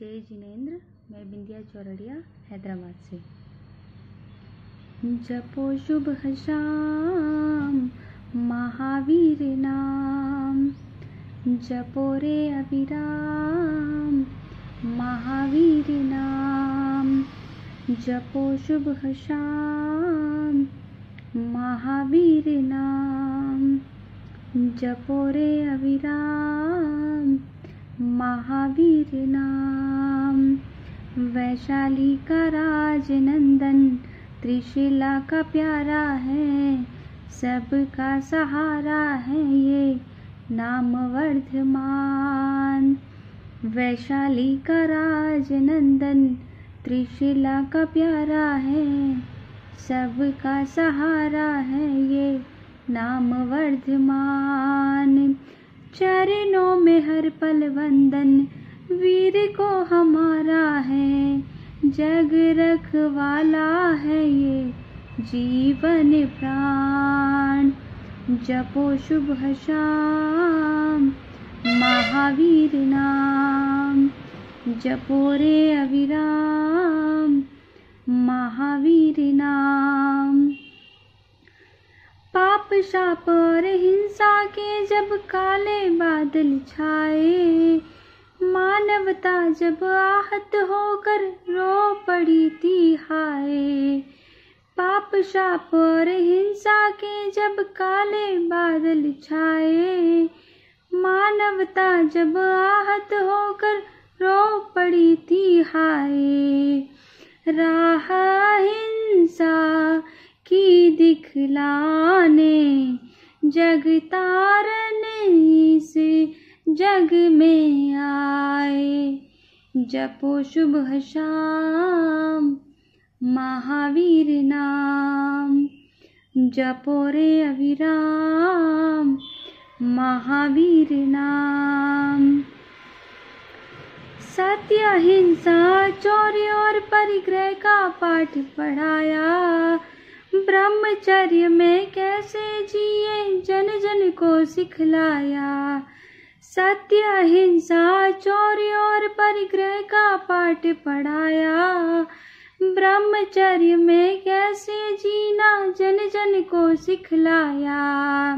जय जिनेन्द्र, मैं बिंदिया चौरड़िया, हैदराबाद से। जपो शुभ शाम, महावीर नाम। जपो रे अविराम महावीर नाम। जपो शुभ शाम, महावीर नाम। जपो रे अविराम महावीर नाम। वैशाली का राज नंदन त्रिशिला का प्यारा है, सबका सहारा है ये नाम वर्धमान वैशाली का राज नंदन त्रिशिला का प्यारा है, सबका सहारा है ये नाम वर्धमान चरणों में हर पल वंदन वीर को हमारा है, जग रखवाला है ये जीवन प्राण। जपो शुभ शाम, महावीर नाम। जपो रे अविराम, महावीर नाम। पाप शाप और हिंसा के जब काले बादल छाए मानवता जब आहत होकर रो पड़ी थी हाय। पाप शाप और हिंसा के जब काले बादल छाए, मानवता जब आहत होकर रो पड़ी थी हाय। राह हिंसा की दिखलाने जग तारने इस जग में आए। जपो शुभ शाम, महावीर नाम। जपो रे अविराम महावीर नाम। सत्य अहिंसा चौर्य और परिग्रह का पाठ पढ़ाया। ब्रह्मचर्य में कैसे जिए, जन जन को सिखलाया। सत्य, अहिंसा, चौर्य और परिग्रह का पाठ पढ़ाया। ब्रह्मचर्य में कैसे जीना, जन जन को सिखलाया।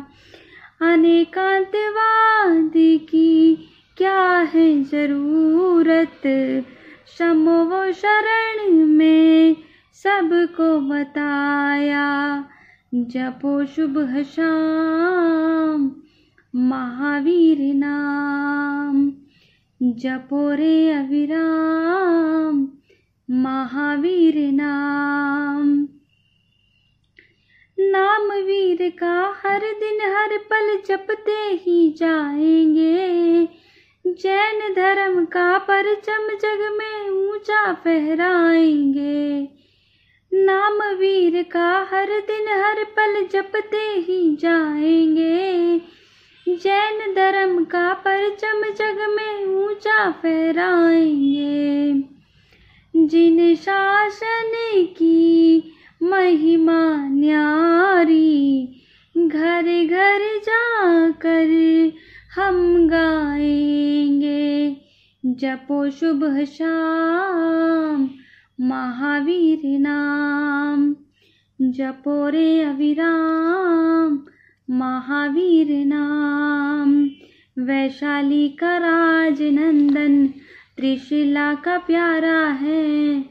अनेकांतवाद की क्या है ज़रूरत? समो शरण में सबको बताया। जपो शुभ शाम। महावीर नाम, जपो रे अविराम महावीर नाम। नाम वीर का हर दिन हर पल जपते ही जाएँगे। जैन धर्म का परचम जग में ऊँचा फहराएँगे। नाम वीर का हर दिन हर पल जपते ही जाएँगे। जैन धर्म का परचम जग में ऊँचा फहराएँगे। जिन शासन की महिमा न्यारी, घर घर जाकर हम गाएँगे। जपो शुभ शाम महावीर नाम, जपो रे अविराम महावीर नाम। वैशाली का राज नंदन त्रिशिला का प्यारा है,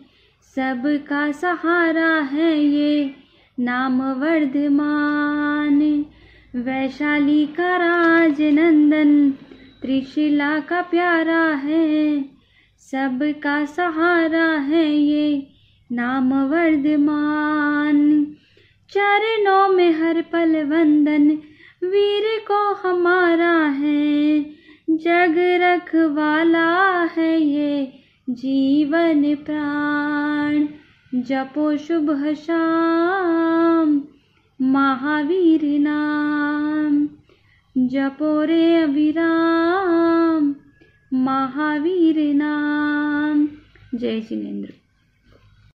सबका सहारा है ये नाम वर्धमान वैशाली का राज नंदन त्रिशिला का प्यारा है, सबका सहारा है ये नाम वर्धमान चरणों में हर पल वंदन। वीर को हमारा है, जग रखवाला है ये जीवन प्राण। जपो शुभ शाम, महावीर नाम। जपो रे अविराम महावीर नाम। जय जिनेन्द्र